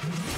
Yeah.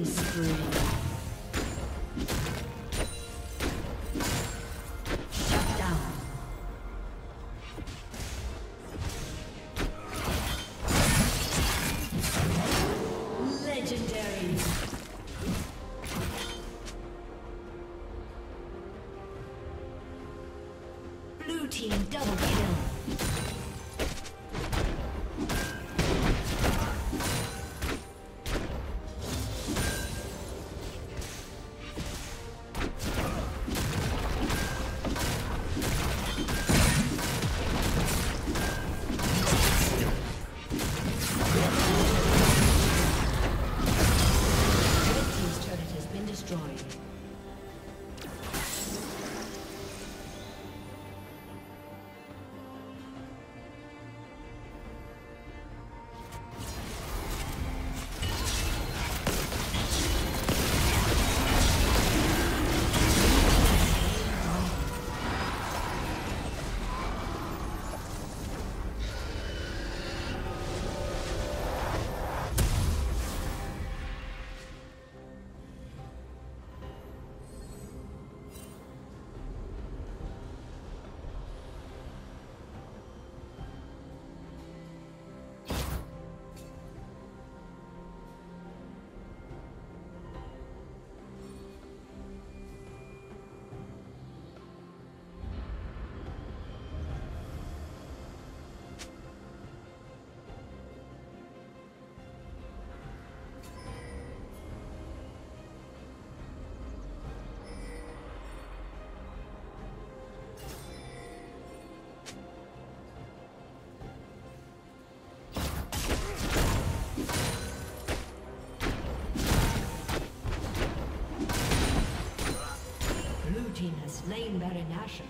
Killing spree. Slain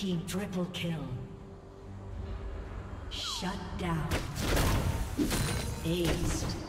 team triple kill. Shut down. Aced.